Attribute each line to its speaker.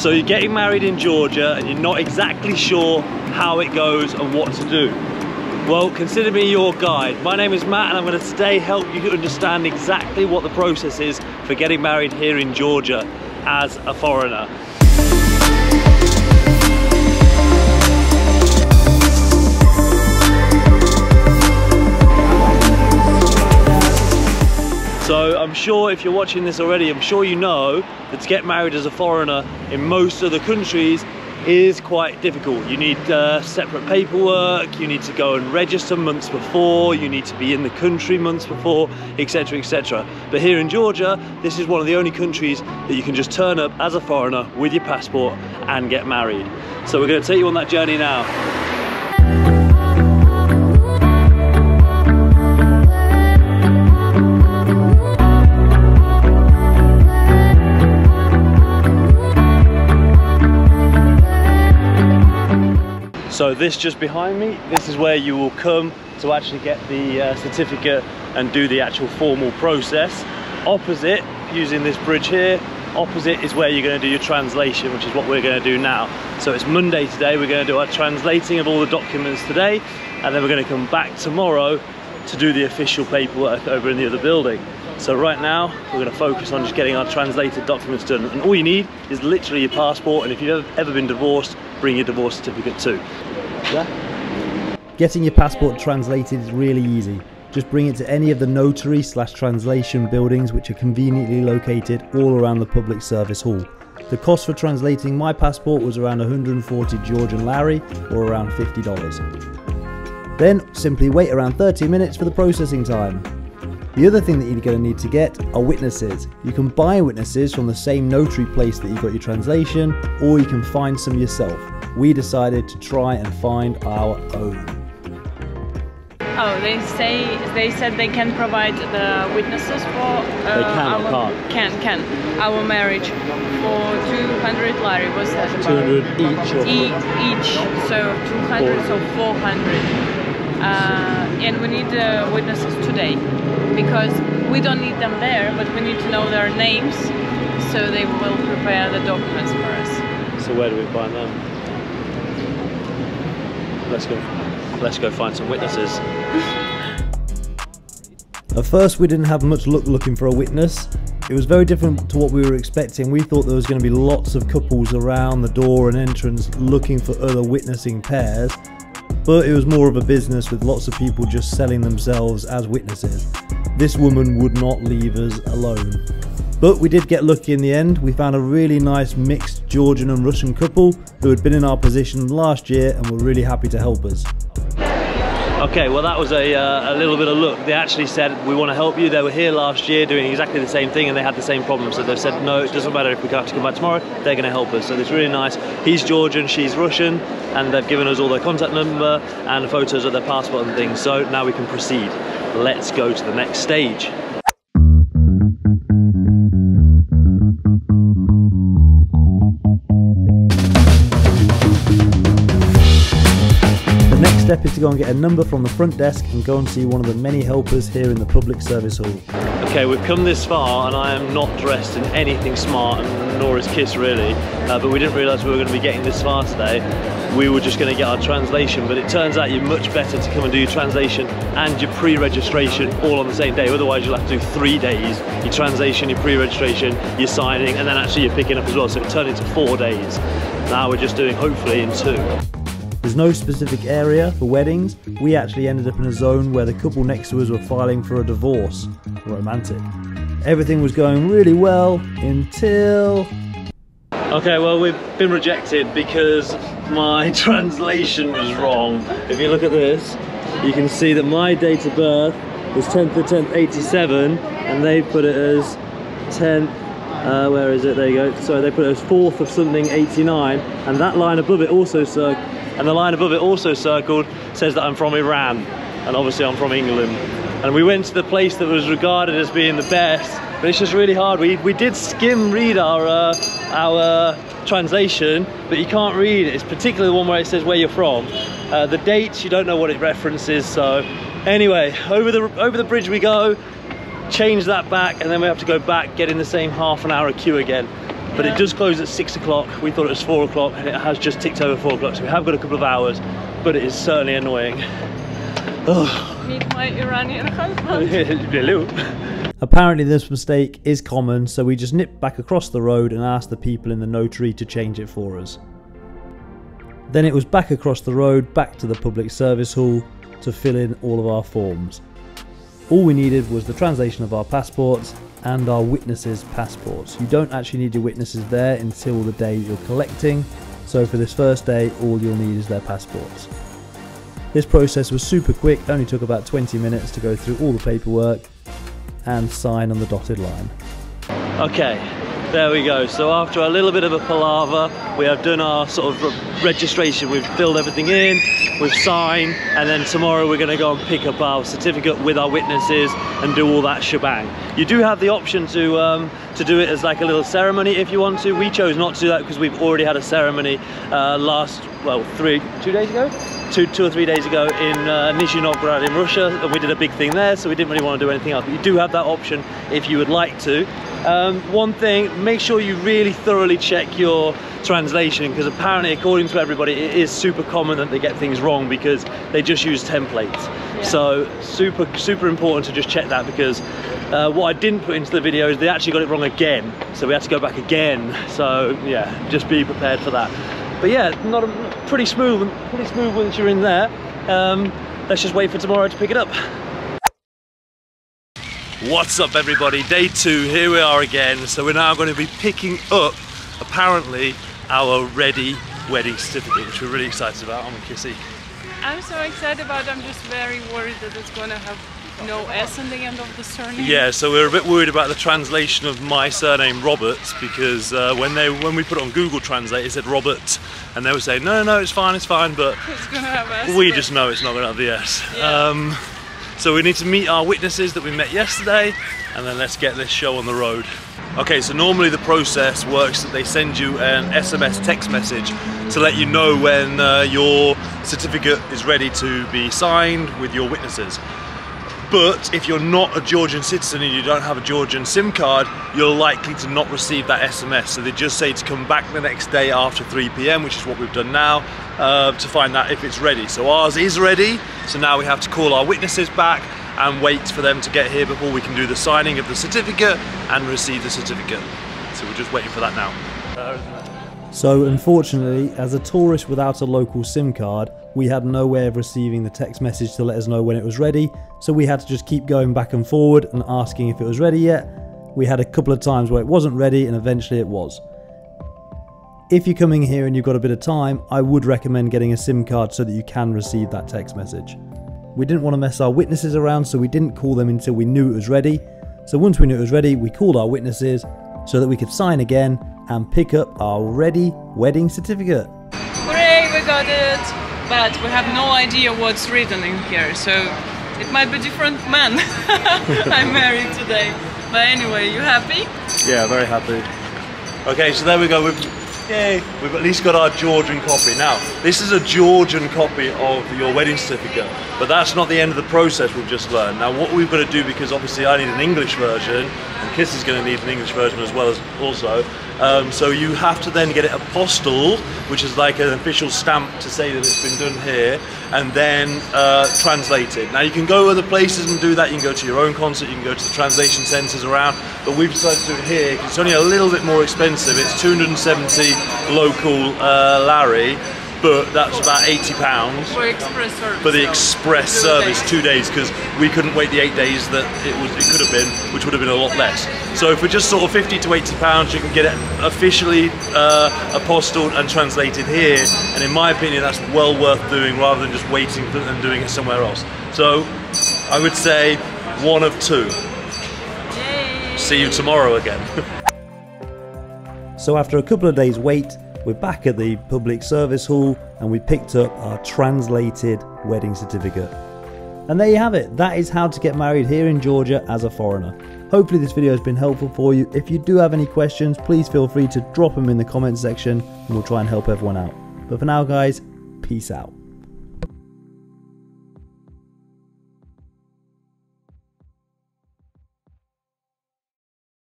Speaker 1: So you're getting married in Georgia and you're not exactly sure how it goes and what to do. Well, consider me your guide. My name is Matt and I'm going to today help you understand exactly what the process is for getting married here in Georgia as a foreigner. I'm sure if you're watching this already, I'm sure you know that to get married as a foreigner in most of the countries is quite difficult. You need uh, separate paperwork, you need to go and register months before, you need to be in the country months before, etc, etc. But here in Georgia, this is one of the only countries that you can just turn up as a foreigner with your passport and get married. So we're going to take you on that journey now. So this just behind me, this is where you will come to actually get the uh, certificate and do the actual formal process. Opposite, using this bridge here, opposite is where you're going to do your translation, which is what we're going to do now. So it's Monday today, we're going to do our translating of all the documents today, and then we're going to come back tomorrow to do the official paperwork over in the other building. So right now, we're going to focus on just getting our translated documents done. And all you need is literally your passport, and if you've ever been divorced, bring your divorce certificate too.
Speaker 2: Yeah. Getting your passport translated is really easy. Just bring it to any of the notary slash translation buildings which are conveniently located all around the public service hall. The cost for translating my passport was around 140 Georgian lari or around $50. Then simply wait around 30 minutes for the processing time. The other thing that you're going to need to get are witnesses. You can buy witnesses from the same notary place that you got your translation, or you can find some yourself. We decided to try and find our own.
Speaker 3: Oh, they say they said they can provide the witnesses for uh,
Speaker 1: they can
Speaker 3: our,
Speaker 1: can't.
Speaker 3: can can our marriage for 200 lari. Was that about?
Speaker 1: 200 each or
Speaker 3: E each, so 200 so 400. Uh, and we need the witnesses today because we don't need them there, but we need to know their names so they will prepare the documents for us.
Speaker 1: So where do we find them? Let's go. Let's go find some witnesses.
Speaker 2: At first, we didn't have much luck looking for a witness. It was very different to what we were expecting. We thought there was going to be lots of couples around the door and entrance looking for other witnessing pairs, but it was more of a business with lots of people just selling themselves as witnesses. This woman would not leave us alone. But we did get lucky in the end. We found a really nice mixed Georgian and Russian couple who had been in our position last year and were really happy to help us.
Speaker 1: Okay, well that was a, uh, a little bit of luck. They actually said, we want to help you. They were here last year doing exactly the same thing and they had the same problem. So they said, no, it doesn't matter if we have to come back tomorrow, they're going to help us. So it's really nice. He's Georgian, she's Russian, and they've given us all their contact number and photos of their passport and things. So now we can proceed. Let's go to the next stage.
Speaker 2: Step is to go and get a number from the front desk and go and see one of the many helpers here in the public service hall.
Speaker 1: Okay, we've come this far and I am not dressed in anything smart, nor is Kiss really, uh, but we didn't realise we were going to be getting this far today. We were just going to get our translation, but it turns out you're much better to come and do your translation and your pre-registration all on the same day. Otherwise you'll have to do three days, your translation, your pre-registration, your signing, and then actually you're picking up as well, so it turned into four days. Now we're just doing hopefully in two.
Speaker 2: There's no specific area for weddings. We actually ended up in a zone where the couple next to us were filing for a divorce. Romantic. Everything was going really well until.
Speaker 1: Okay, well we've been rejected because my translation was wrong. If you look at this, you can see that my date of birth is 10th of 10th 87 and they put it as 10th, uh, where is it, there you go, so they put it as 4th of something 89 and that line above it also circled, and the line above it also circled says that I'm from Iran and obviously I'm from England. And we went to the place that was regarded as being the best but it's just really hard. We, we did skim read our, uh, our translation, but you can't read it. It's particularly the one where it says where you're from. Uh, the dates, you don't know what it references, so anyway, over the, over the bridge we go, change that back, and then we have to go back, get in the same half an hour queue again. But it does close at six o'clock. We thought it was four o'clock, and it has just ticked over four o'clock, so we have got a couple of hours, but it is certainly annoying. Oh,
Speaker 3: Meet my Iranian husband.
Speaker 2: Apparently, this mistake is common, so we just nipped back across the road and asked the people in the notary to change it for us. Then it was back across the road, back to the public service hall to fill in all of our forms. All we needed was the translation of our passports and our witnesses' passports. You don't actually need your witnesses there until the day you're collecting, so for this first day, all you'll need is their passports. This process was super quick, only took about 20 minutes to go through all the paperwork and sign on the dotted line.
Speaker 1: Okay, there we go. So after a little bit of a palaver, we have done our sort of registration. We've filled everything in, we've signed, and then tomorrow we're going to go and pick up our certificate with our witnesses and do all that shebang. You do have the option to um, to do it as like a little ceremony if you want to. We chose not to do that because we've already had a ceremony uh, last, well, three, two days ago. Two, two or three days ago in uh, Nizhny Novgorod in Russia, and we did a big thing there, so we didn't really want to do anything else. But you do have that option if you would like to. Um, one thing, make sure you really thoroughly check your translation because apparently, according to everybody, it is super common that they get things wrong because they just use templates.
Speaker 3: Yeah.
Speaker 1: So super, super important to just check that because uh, what I didn't put into the video is they actually got it wrong again. So we had to go back again. So yeah, just be prepared for that. But yeah, not a, pretty smooth, pretty smooth once you're in there. Um, let's just wait for tomorrow to pick it up. What's up everybody? Day two, here we are again. So we're now going to be picking up, apparently, our ready wedding certificate, which we're really excited about. I'm a Kissy.
Speaker 3: I'm so excited about it. I'm just very worried that it's gonna have no S on the end of the surname.
Speaker 1: Yeah, so we're a bit worried about the translation of my surname Roberts because uh, when they when we put it on Google Translate, it said Robert, and they were saying no, no, it's fine, it's fine, but
Speaker 3: It's gonna have S.
Speaker 1: we just know it's not going to have the S.
Speaker 3: Yeah.
Speaker 1: Um, so we need to meet our witnesses that we met yesterday, and then let's get this show on the road. Okay, so normally the process works that they send you an SMS text message to let you know when uh, your certificate is ready to be signed with your witnesses. But if you're not a Georgian citizen and you don't have a Georgian SIM card, you're likely to not receive that SMS. So they just say to come back the next day after 3 p.m., which is what we've done now, uh, to find out if it's ready. So ours is ready. So now we have to call our witnesses back and wait for them to get here before we can do the signing of the certificate and receive the certificate. So we're just waiting for that now.
Speaker 2: So, unfortunately, as a tourist without a local SIM card, we had no way of receiving the text message to let us know when it was ready, so we had to just keep going back and forward and asking if it was ready yet. We had a couple of times where it wasn't ready, and eventually it was. If you're coming here and you've got a bit of time, I would recommend getting a SIM card so that you can receive that text message. We didn't want to mess our witnesses around, so we didn't call them until we knew it was ready. So once we knew it was ready, we called our witnesses so that we could sign again and pick up our ready wedding certificate.
Speaker 3: But we have no idea what's written in here, so it might be different man I'm married today. But anyway, you happy?
Speaker 1: Yeah, very happy. Okay, so there we go. We've, yay, we've at least got our Georgian copy. Now, this is a Georgian copy of your wedding certificate, but that's not the end of the process we've just learned. Now, what we've got to do, because obviously I need an English version, and Kiss is going to need an English version as well as also. Um, so you have to then get it apostilled, which is like an official stamp to say that it's been done here, and then uh, translate it. Now you can go other places and do that. You can go to your own concert, you can go to the translation centres around, but we've decided to do it here 'cause it's only a little bit more expensive. It's 270 local uh, lari, but that's about 80 pounds
Speaker 3: For express service.
Speaker 1: for the express
Speaker 3: two
Speaker 1: service two days because we couldn't wait the eight days that it was it could have been which would have been a lot less. So for just sort of 50 to 80 pounds you can get it officially uh, apostilled and translated here. And in my opinion that's well worth doing rather than just waiting for and doing it somewhere else. So I would say one of two.
Speaker 3: Yay!
Speaker 1: see you tomorrow again
Speaker 2: So after a couple of days wait, we're back at the public service hall and we picked up our translated wedding certificate. And there you have it. That is how to get married here in Georgia as a foreigner. Hopefully this video has been helpful for you. If you do have any questions, please feel free to drop them in the comments section and we'll try and help everyone out. But for now guys, peace out.